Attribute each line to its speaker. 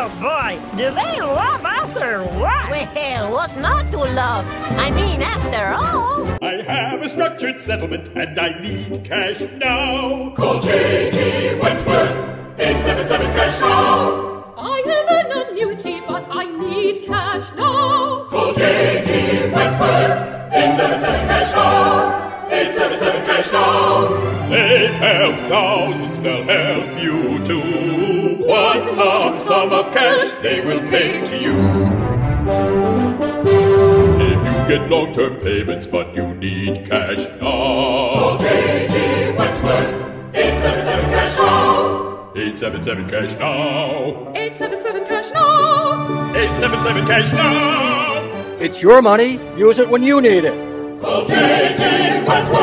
Speaker 1: Oh boy, do they love us or what?
Speaker 2: Well, what's not to love? I mean, after all.
Speaker 3: I have a structured settlement and I need cash now.
Speaker 4: Call J.G. Wentworth, 877 cash now.
Speaker 5: I have an annuity, but I need cash now.
Speaker 4: Call J.G. Wentworth, 877 cash now. 877 cash now.
Speaker 3: They help thousands, they'll help you too. One lump sum of cash they will pay to you. If you get long term payments but you need cash now.
Speaker 4: Call J.G. Wentworth, 877 cash now.
Speaker 3: 877 cash now.
Speaker 5: 877 cash now.
Speaker 3: 877 cash now.
Speaker 6: It's your money. Use it when you need it.
Speaker 4: Call J.G. Wentworth,